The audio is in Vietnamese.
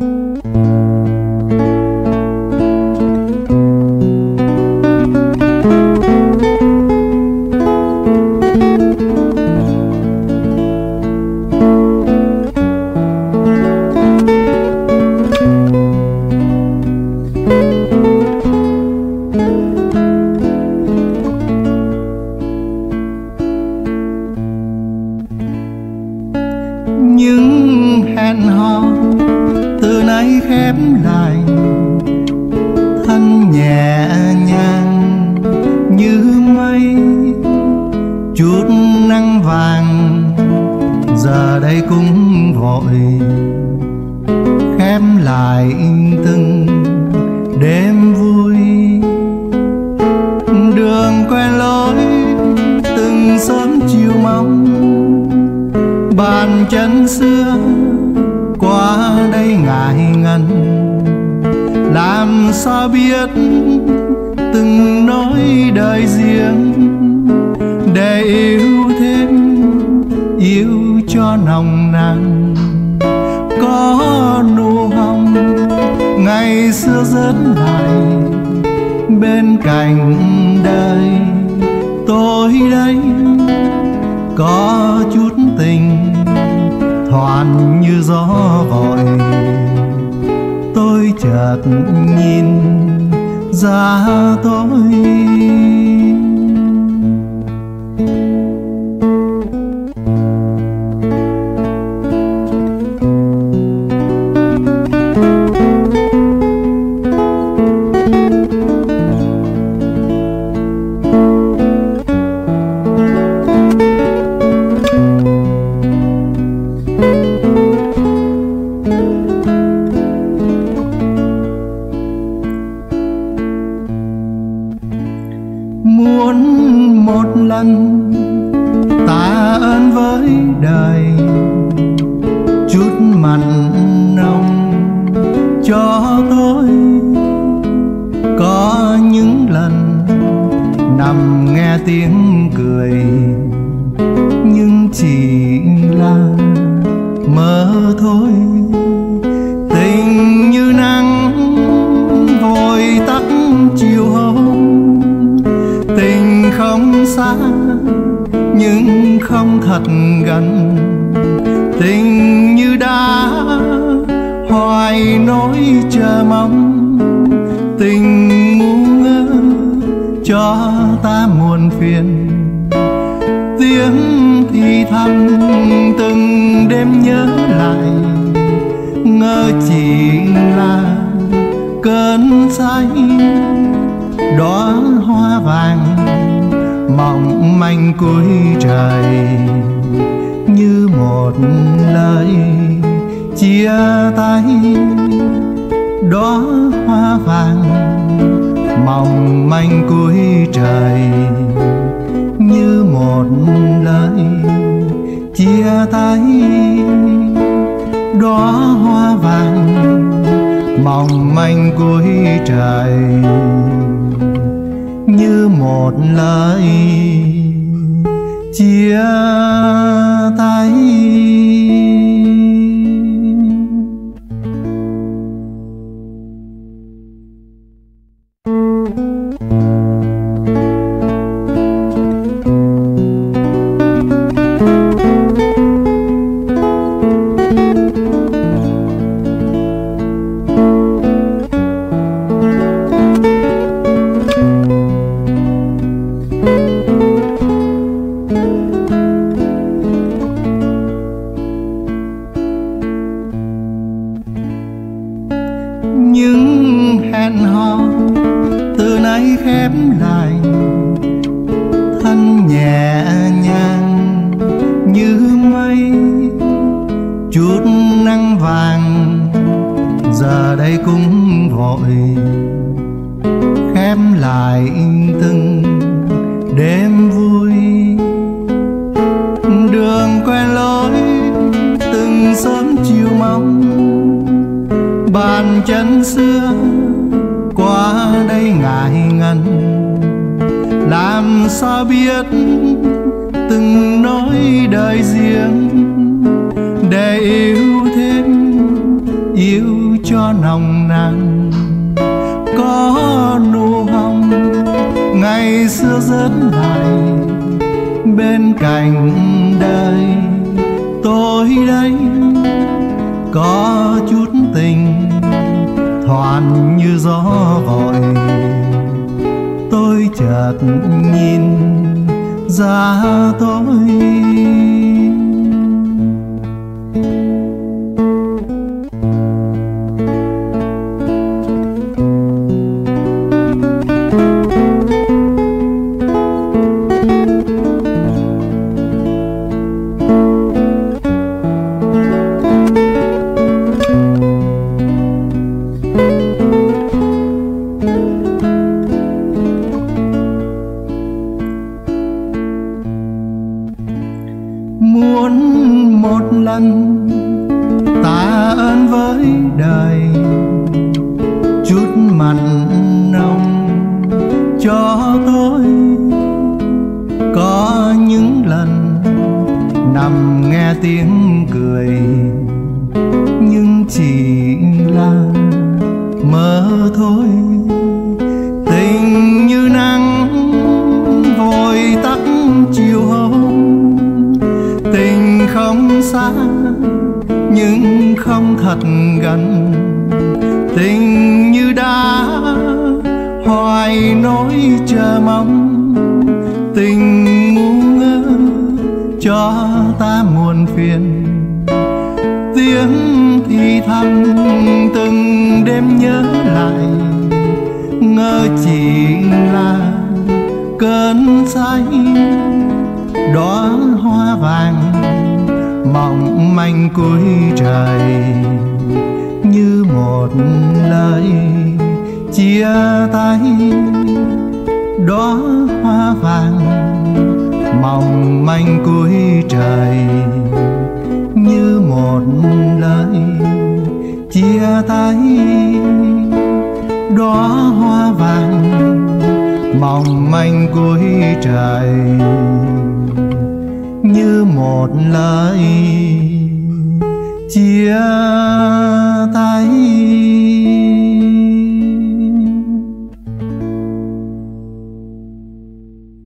những vội khép lại từng đêm vui. Đường quen lối, từng sớm chiều mong, bàn chân xưa qua đây ngại ngần. Làm sao biết từng nói đời riêng để yêu thêm, yêu cho nồng nàn có nụ hồng. Ngày xưa dẫn này, bên cạnh đời tôi đây có chút tình thoảng như gió vội. Tôi chợt nhìn ra tôi. Ơn đời chút mặn nồng cho tôi. Có những lần nằm nghe tiếng cười, nhưng chỉ là mơ thôi. Tình như nắng vội tắt chiều hôm. Tình không xa nhưng không thật gần. Tình như đã hoài nỗi chờ mong. Tình ngu ngơ cho ta muôn phiền. Tiếng thì thầm từng đêm nhớ lại. Ngỡ chỉ là cơn say. Đó mỏng manh cuối trời. Như một lời chia tay, đóa hoa vàng mỏng manh cuối trời. Như một lời chia tay, đóa hoa vàng mỏng manh cuối trời một lời chia tay. vội khép lại từng đêm vui. Đường quen lối từng sớm chiều mong, bàn chân xưa qua đây ngại ngần. Làm sao biết từng nói đời riêng để yêu thêm, yêu cho nồng nàn có nụ hồng. Ngày xưa dẫn lại bên cạnh đời tôi đây có chút tình thoảng như gió vội. Tôi chợt nhìn ra tôi. Tạ ơn với đời. Chút mặn nồng cho tôi. Có những lần nằm nghe tiếng cười, nhưng chỉ là mơ thôi. Tình như nắng vội tắt chiều hôm. Tình không xa nhưng không thật gần. Tình như đã hoài nỗi chờ mong. Tình ngu ngơ cho ta muôn phiền. Tiếng thì thầm từng đêm nhớ lại. Ngỡ chỉ là cơn say. Đó mỏng manh cuối trời như một lời chia tay. Đóa hoa vàng mong manh cuối trời như một lời chia tay. Đóa hoa vàng mong manh cuối trời như một lời yeah.